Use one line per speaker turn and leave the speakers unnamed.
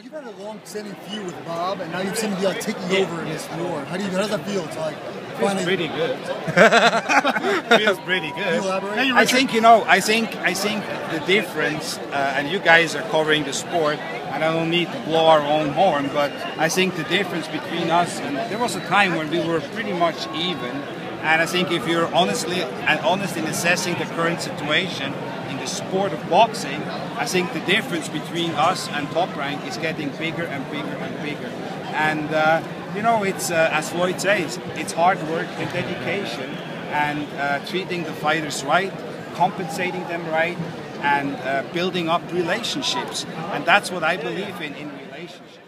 So you've had a long-standing feud with Bob, and now you seem to be like taking over in this war. How do you? How does that feel? It's like
Feels pretty good. Feels pretty good.
elaborate?
I think you know. I think I think the difference, uh, and you guys are covering the sport, and I don't need to blow our own horn, but I think the difference between us and there was a time when we were pretty much even, and I think if you're honestly and honest in assessing the current situation in the sport of boxing, I think the difference between us and Top Rank is getting bigger and bigger and bigger, and. Uh, you know, it's uh, as Floyd says, it's hard work and dedication, and uh, treating the fighters right, compensating them right, and uh, building up relationships. And that's what I believe in in relationships.